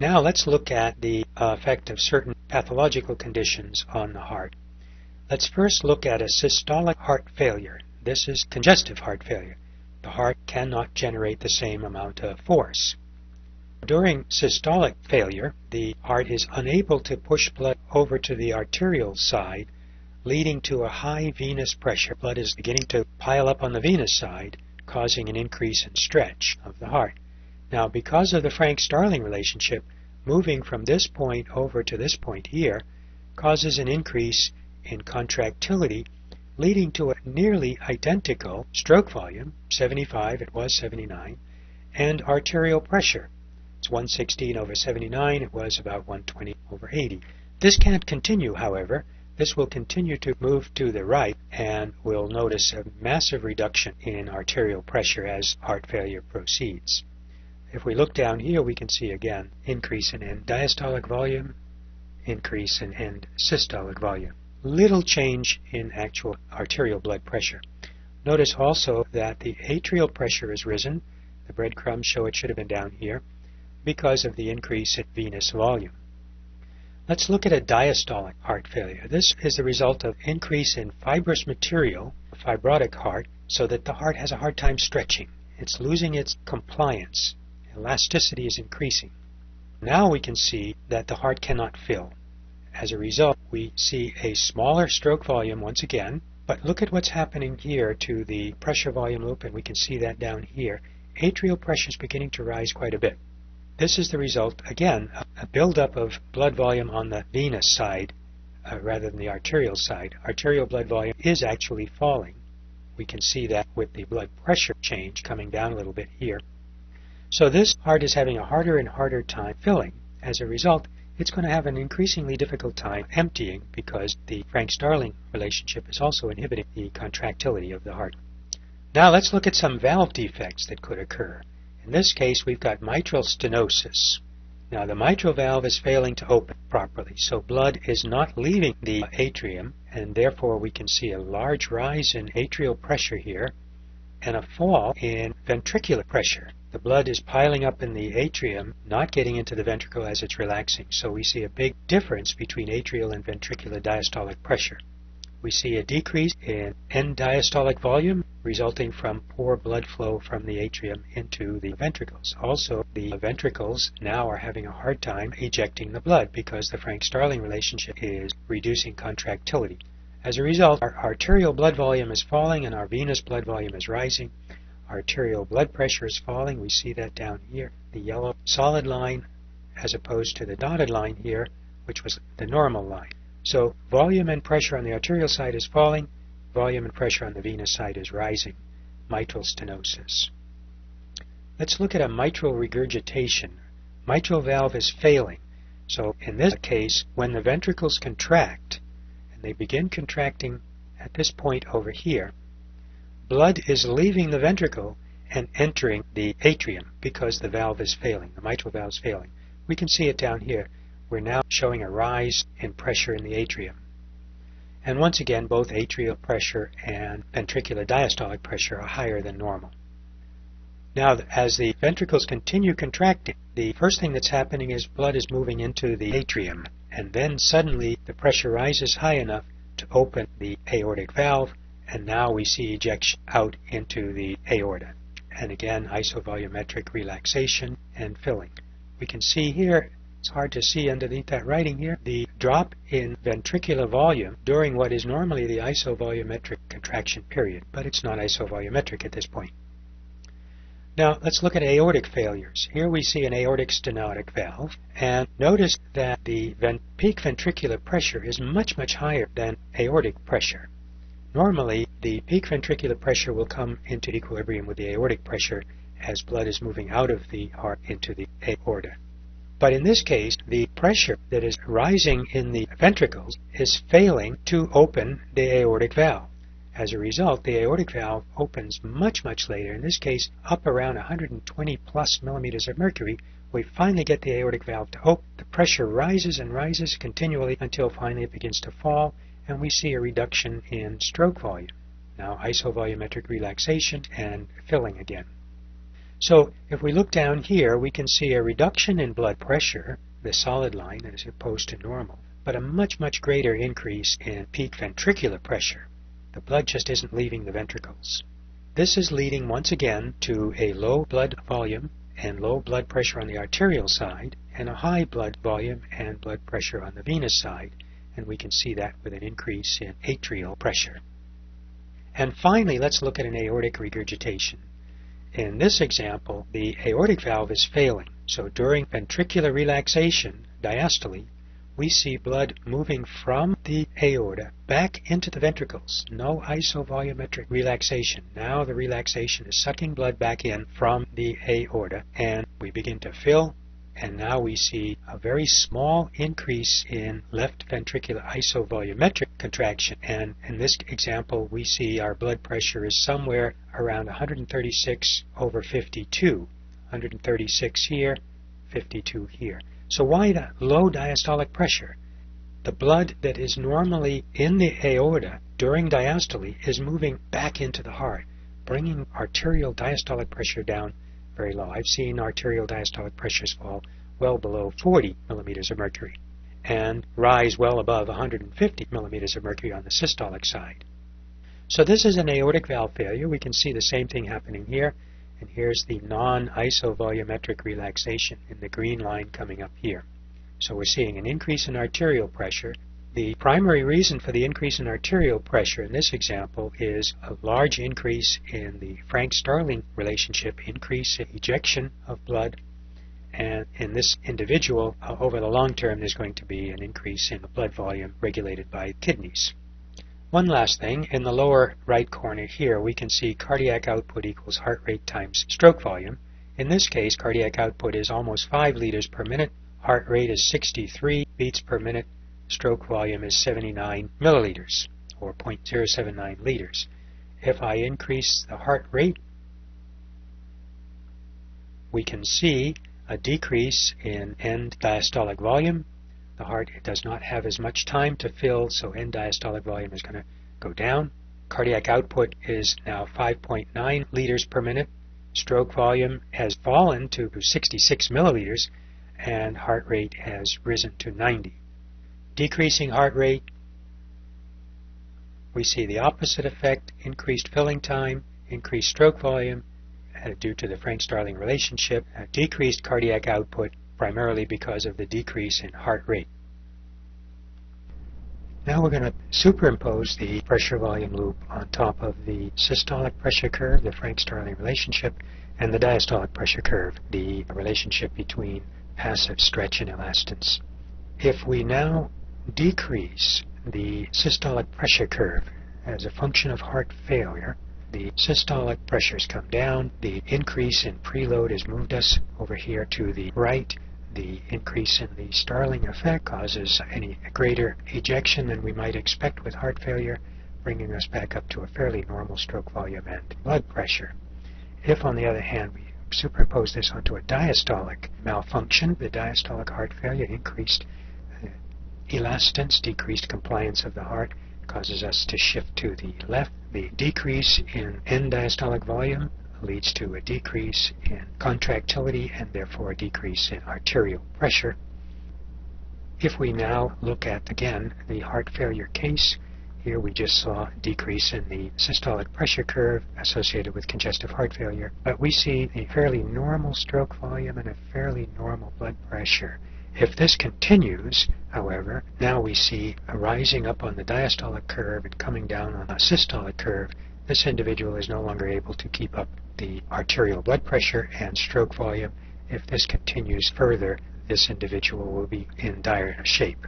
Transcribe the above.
Now let's look at the uh, effect of certain pathological conditions on the heart. Let's first look at a systolic heart failure. This is congestive heart failure. The heart cannot generate the same amount of force. During systolic failure, the heart is unable to push blood over to the arterial side, leading to a high venous pressure. Blood is beginning to pile up on the venous side, causing an increase in stretch of the heart. Now, because of the Frank-Starling relationship, moving from this point over to this point here causes an increase in contractility, leading to a nearly identical stroke volume, 75, it was 79, and arterial pressure. It's 116 over 79, it was about 120 over 80. This can't continue, however. This will continue to move to the right, and we'll notice a massive reduction in arterial pressure as heart failure proceeds. If we look down here, we can see again increase in end diastolic volume, increase in end systolic volume. Little change in actual arterial blood pressure. Notice also that the atrial pressure has risen. The breadcrumbs show it should have been down here because of the increase in venous volume. Let's look at a diastolic heart failure. This is the result of increase in fibrous material, fibrotic heart, so that the heart has a hard time stretching. It's losing its compliance elasticity is increasing. Now we can see that the heart cannot fill. As a result, we see a smaller stroke volume once again, but look at what's happening here to the pressure volume loop, and we can see that down here. Atrial pressure is beginning to rise quite a bit. This is the result, again, of a buildup of blood volume on the venous side uh, rather than the arterial side. Arterial blood volume is actually falling. We can see that with the blood pressure change coming down a little bit here. So this heart is having a harder and harder time filling. As a result, it's going to have an increasingly difficult time emptying because the Frank-Starling relationship is also inhibiting the contractility of the heart. Now let's look at some valve defects that could occur. In this case, we've got mitral stenosis. Now the mitral valve is failing to open properly, so blood is not leaving the atrium, and therefore we can see a large rise in atrial pressure here and a fall in ventricular pressure. The blood is piling up in the atrium, not getting into the ventricle as it's relaxing. So we see a big difference between atrial and ventricular diastolic pressure. We see a decrease in end diastolic volume resulting from poor blood flow from the atrium into the ventricles. Also, the ventricles now are having a hard time ejecting the blood because the Frank-Starling relationship is reducing contractility. As a result, our arterial blood volume is falling and our venous blood volume is rising arterial blood pressure is falling. We see that down here, the yellow solid line as opposed to the dotted line here, which was the normal line. So volume and pressure on the arterial side is falling, volume and pressure on the venous side is rising, mitral stenosis. Let's look at a mitral regurgitation. Mitral valve is failing. So in this case, when the ventricles contract, and they begin contracting at this point over here, blood is leaving the ventricle and entering the atrium because the valve is failing, the mitral valve is failing. We can see it down here. We're now showing a rise in pressure in the atrium. And once again, both atrial pressure and ventricular diastolic pressure are higher than normal. Now, as the ventricles continue contracting, the first thing that's happening is blood is moving into the atrium, and then suddenly the pressure rises high enough to open the aortic valve, and now we see ejection out into the aorta. And again, isovolumetric relaxation and filling. We can see here, it's hard to see underneath that writing here, the drop in ventricular volume during what is normally the isovolumetric contraction period, but it's not isovolumetric at this point. Now let's look at aortic failures. Here we see an aortic stenotic valve, and notice that the peak ventricular pressure is much, much higher than aortic pressure. Normally, the peak ventricular pressure will come into equilibrium with the aortic pressure as blood is moving out of the heart into the aorta. But in this case, the pressure that is rising in the ventricles is failing to open the aortic valve. As a result, the aortic valve opens much, much later. In this case, up around 120 plus millimeters of mercury, we finally get the aortic valve to open. The pressure rises and rises continually until finally it begins to fall and we see a reduction in stroke volume. Now isovolumetric relaxation and filling again. So if we look down here, we can see a reduction in blood pressure, the solid line as opposed to normal, but a much, much greater increase in peak ventricular pressure. The blood just isn't leaving the ventricles. This is leading once again to a low blood volume and low blood pressure on the arterial side and a high blood volume and blood pressure on the venous side. And we can see that with an increase in atrial pressure. And finally, let's look at an aortic regurgitation. In this example, the aortic valve is failing. So during ventricular relaxation, diastole, we see blood moving from the aorta back into the ventricles. No isovolumetric relaxation. Now the relaxation is sucking blood back in from the aorta, and we begin to fill and now we see a very small increase in left ventricular isovolumetric contraction. And in this example, we see our blood pressure is somewhere around 136 over 52. 136 here, 52 here. So why the low diastolic pressure? The blood that is normally in the aorta during diastole is moving back into the heart, bringing arterial diastolic pressure down very low. I've seen arterial diastolic pressures fall well below 40 millimeters of mercury and rise well above 150 millimeters of mercury on the systolic side. So this is an aortic valve failure. We can see the same thing happening here. And here's the non-isovolumetric relaxation in the green line coming up here. So we're seeing an increase in arterial pressure the primary reason for the increase in arterial pressure in this example is a large increase in the Frank-Starling relationship, increase in ejection of blood, and in this individual, uh, over the long term, there's going to be an increase in the blood volume regulated by kidneys. One last thing, in the lower right corner here, we can see cardiac output equals heart rate times stroke volume. In this case, cardiac output is almost 5 liters per minute, heart rate is 63 beats per minute, stroke volume is 79 milliliters, or 0.079 liters. If I increase the heart rate, we can see a decrease in end diastolic volume. The heart does not have as much time to fill, so end diastolic volume is going to go down. Cardiac output is now 5.9 liters per minute. Stroke volume has fallen to 66 milliliters, and heart rate has risen to 90 decreasing heart rate, we see the opposite effect, increased filling time, increased stroke volume uh, due to the Frank-Starling relationship, decreased cardiac output primarily because of the decrease in heart rate. Now we're going to superimpose the pressure volume loop on top of the systolic pressure curve, the Frank-Starling relationship, and the diastolic pressure curve, the relationship between passive stretch and elastance. If we now decrease the systolic pressure curve. As a function of heart failure, the systolic pressures come down, the increase in preload has moved us over here to the right, the increase in the Starling effect causes any greater ejection than we might expect with heart failure, bringing us back up to a fairly normal stroke volume and blood pressure. If, on the other hand, we superimpose this onto a diastolic malfunction, the diastolic heart failure increased elastance, decreased compliance of the heart, causes us to shift to the left. The decrease in end diastolic volume leads to a decrease in contractility and therefore a decrease in arterial pressure. If we now look at, again, the heart failure case, here we just saw a decrease in the systolic pressure curve associated with congestive heart failure, but we see a fairly normal stroke volume and a fairly normal blood pressure. If this continues, however, now we see a rising up on the diastolic curve and coming down on the systolic curve. This individual is no longer able to keep up the arterial blood pressure and stroke volume. If this continues further, this individual will be in dire shape.